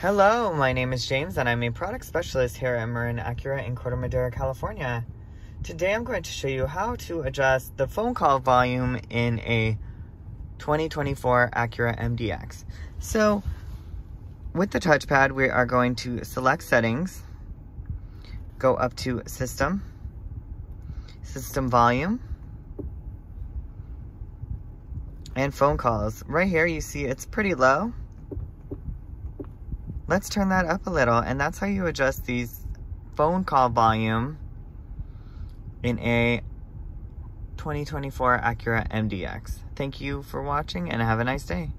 Hello, my name is James and I'm a product specialist here at Marin Acura in Corte Madera, California. Today I'm going to show you how to adjust the phone call volume in a 2024 Acura MDX. So, with the touchpad, we are going to select settings, go up to system, system volume, and phone calls. Right here you see it's pretty low. Let's turn that up a little and that's how you adjust these phone call volume in a 2024 Acura MDX. Thank you for watching and have a nice day.